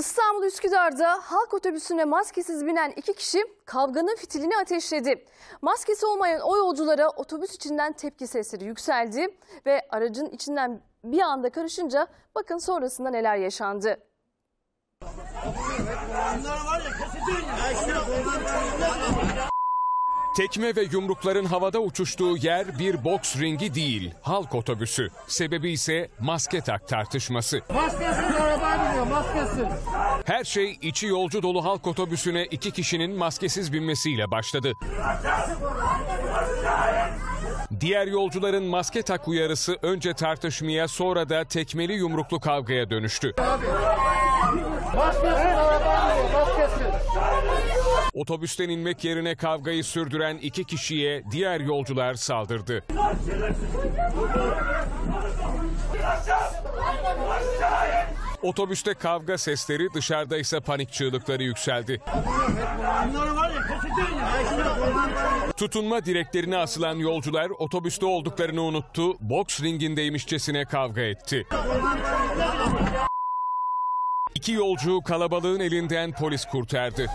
İstanbul Üsküdar'da halk otobüsüne maskesiz binen iki kişi kavganın fitilini ateşledi. Maskesi olmayan o yolculara otobüs içinden tepki sesleri yükseldi ve aracın içinden bir anda karışınca bakın sonrasında neler yaşandı. Tekme ve yumrukların havada uçuştuğu yer bir boks ringi değil, halk otobüsü. Sebebi ise maske tak tartışması. Maskesiz biniyor, maskesiz. Her şey içi yolcu dolu halk otobüsüne iki kişinin maskesiz binmesiyle başladı. Diğer yolcuların maske tak uyarısı önce tartışmaya sonra da tekmeli yumruklu kavgaya dönüştü. Otobüsten inmek yerine kavgayı sürdüren iki kişiye diğer yolcular saldırdı. Otobüste kavga sesleri dışarıda ise panik çığlıkları yükseldi. Tutunma direklerine asılan yolcular otobüste olduklarını unuttu, boks ringindeymişçesine kavga etti. İki yolcu kalabalığın elinden polis kurtardı.